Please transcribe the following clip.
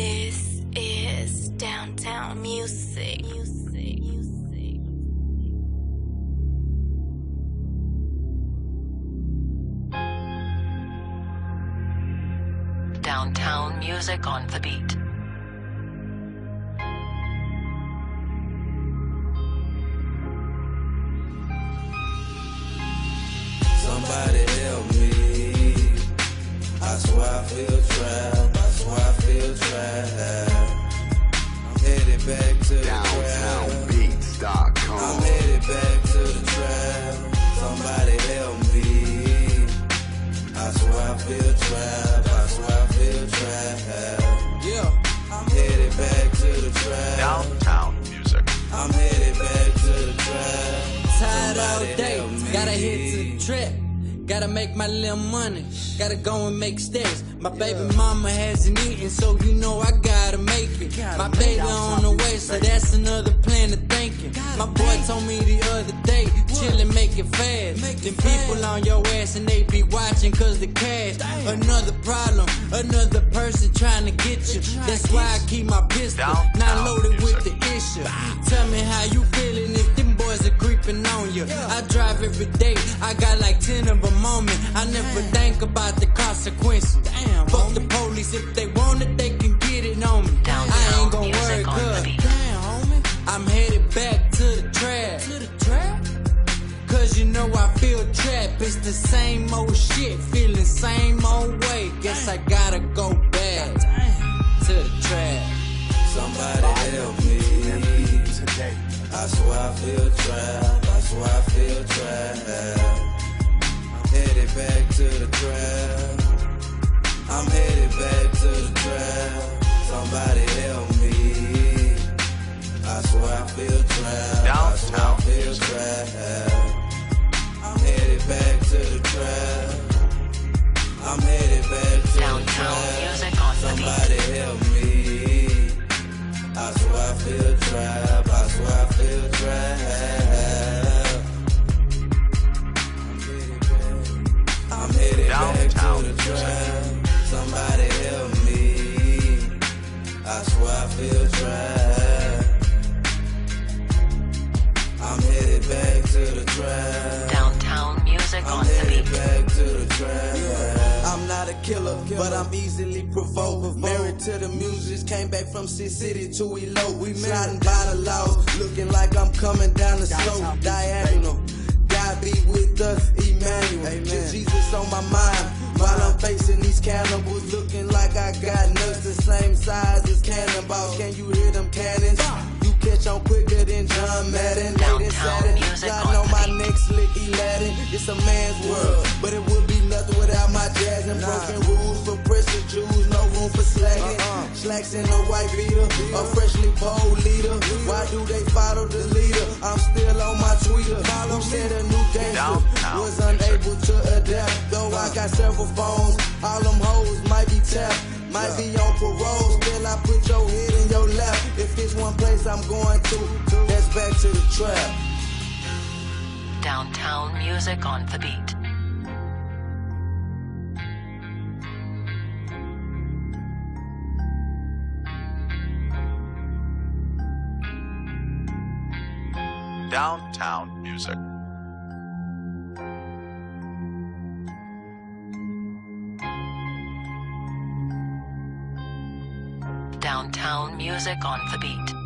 This is downtown music. Music. Downtown music on the beat. Somebody help me. I swear I feel trapped. I swear I feel trapped. I'm headed back to the trap. I'm headed back to the trap. Somebody help me. I swear I feel trapped. I swear I feel trapped. Yeah. I'm headed back to the trap. Downtown music. I'm headed back to the trap. Tired all Somebody day, gotta hit the trap. Gotta make my little money, gotta go and make stacks. My baby mama hasn't eaten, so you know I gotta make it. My baby on the way, so that's another plan of thinking. My boy told me the other day, chillin', make it fast. Them people on your ass and they be watching cause the cash. Another problem, another person trying to get you. That's why I keep my pistol not Downtown loaded with the issue. Tell I drive every day, I got like 10 of them on me. I never think about the consequences. Damn, fuck the police, if they want it, they can get it on me. Down, I Downtown ain't gonna worry, music on the cuz. Damn, homie. I'm headed back to the trap. To the trap? Cause you know I feel trapped. It's the same old shit, feeling same old way. Guess I gotta go back to the trap. Somebody help me. Today. I swear I feel trapped. I swear I feel trapped. I'm headed back to the trap. I'm headed back to the trap. Somebody help me. I swear I feel trapped. I swear I feel trapped. I'm headed back to the trap. I'm headed back to the Downtown trap. the. Somebody help me. Headed back to the trap. Downtown music I'm on the headed beat. back to the trap. I'm not a killer, but I'm easily provoked. Married to the music, came back from City City to elope. We sliding by the laws, looking like I'm coming down the slope, diagonal. God be with us, Emmanuel. Just Jesus on my mind. While I'm facing these cannibals, looking like I got nuts the same size Aladdin. It's a man's world, but it would be nothing without my jazz and broken rules for pressure Jews. No room for slacking. Uh-uh. Slacks in a white beater, a freshly bold leader. Why do they follow the leader? I'm still on my tweeter. Who said a new gangster was unable to adapt? Though I got several phones, all them hoes might be tapped. Might be on parole, still I put your head in your lap. If it's one place I'm going to, that's back to the trap. Downtown music on the beat. Downtown music. Downtown music on the beat.